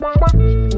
Bye.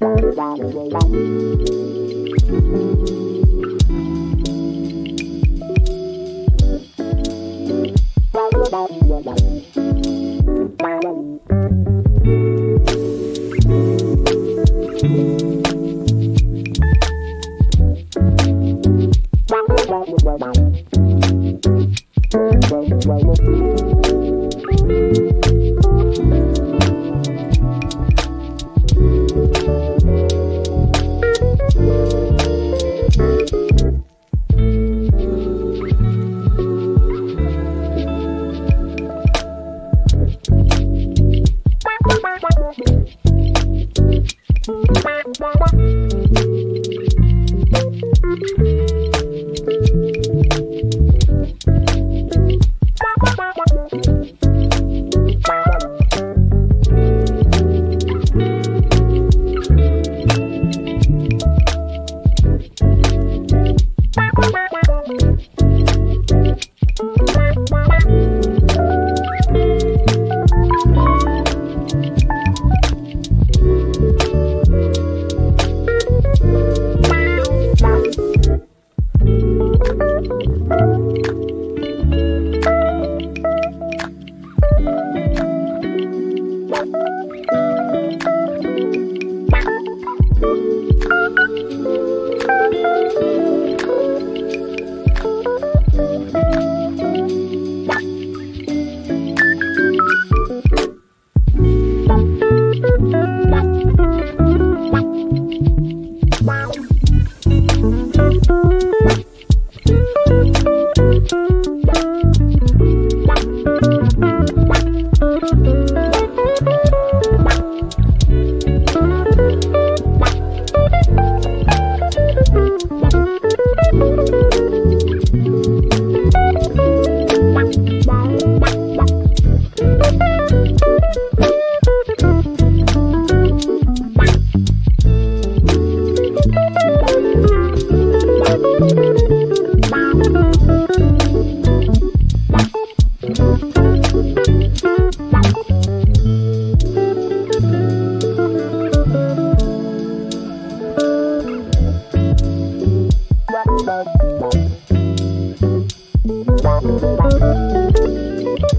Thank you.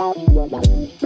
Bye.